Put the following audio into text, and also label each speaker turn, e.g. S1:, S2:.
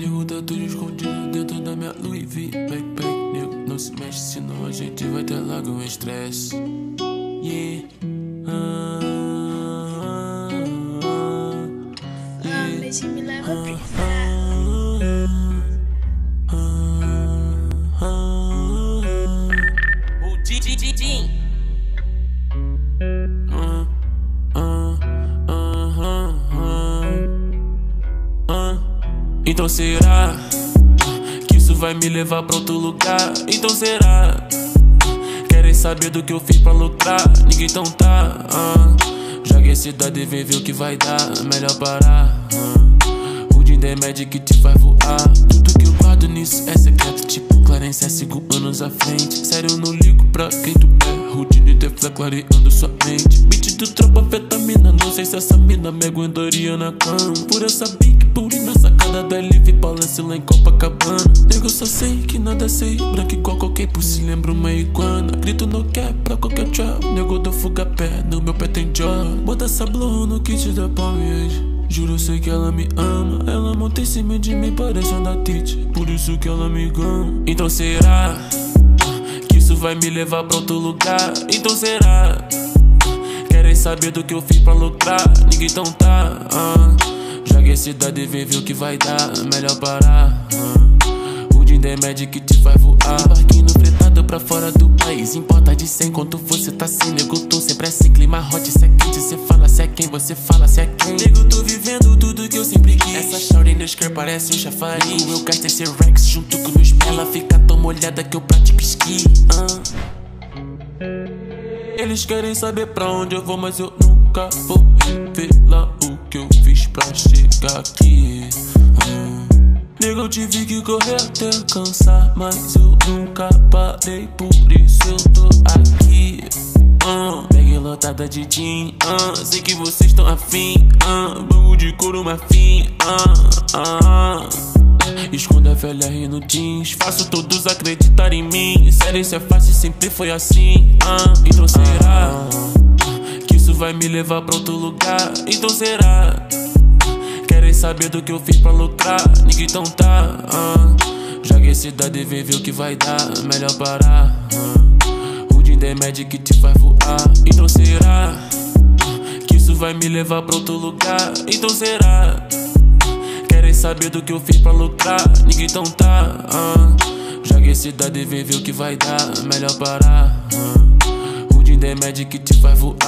S1: Nego tá tudo escondido dentro da minha Louis V. Backpack, nego, não se mexe Senão a gente vai ter logo um estresse. Yeah. Ah,
S2: Ah, mas me leva a pensar.
S1: O Então será que isso vai me levar pra outro lugar? Então será? Querem saber do que eu fiz pra lucrar? Ninguém tão tá. ah. Joga esse dado e vem ver o que vai dar. Melhor parar. ah. O Dindo é que te faz voar. Tudo que eu guardo nisso é secreto. Tipo Clarence é cinco anos à frente. Sério, eu não ligo pra quem tu é. Routine de fla clareando sua mente. Do tropa fetamina. Não sei se essa mina me aguentaria na cama. Por essa big booty na sacada da Live Balance lá em Copacabana. Nego, só sei que nada sei. Branco igual qualquer se lembra uma iguana. Grito no cap pra qualquer trap. Nego, dou fuga pé. No meu pé tem jaw. Bota essa blow no kit da palmeiras. Juro, sei que ela me ama. Ela monta em cima de mim, parecendo a Tite. Por isso que ela me gama. Então será que isso vai me levar pra outro lugar? Então será? Saber do que eu fiz pra lucrar? Ninguém tão tá. ah. Joga esse dado e ver o que vai dar. Melhor parar. ah. O Dindo é médio que te faz voar. Barquinho fretado pra fora do país. Importa de 100 quanto você tá sem. Nego, tô sempre assim. Clima hot, se é quente. Cê fala se é quem, você fala se é quem. Nego, tô vivendo tudo que eu sempre quis. Essa shorty no skirt parece um chafariz. Eu gasto esse Rex junto com meus pés. Ela fica tão molhada que eu pratico esqui. ah. Eles querem saber pra onde eu vou, mas eu nunca vou revelar o que eu fiz pra chegar aqui. Ah. Nego, eu tive que correr até cansar, mas eu nunca parei, por isso eu tô aqui. Ah. Peguei lotada de gin, ah. sei que vocês estão afim. Banco de couro marfim, ah. Ah. Escondo a ri no jeans. Faço todos acreditar em mim. Sério, isso é fácil, sempre foi assim. Ah, Então será Que isso vai me levar pra outro lugar? Então será? Querem saber do que eu fiz pra lucrar? Ninguém tão tá ah, Joga esse dado e vem ver o que vai dar. Melhor parar ah, O Dindo é que te faz voar. Então será Que isso vai me levar pra outro lugar? Então será saber do que eu fiz pra lucrar? Ninguém tão tá. ah. Joga esse dado e vem ver o que vai dar. Melhor parar. ah. O médio que te faz voar.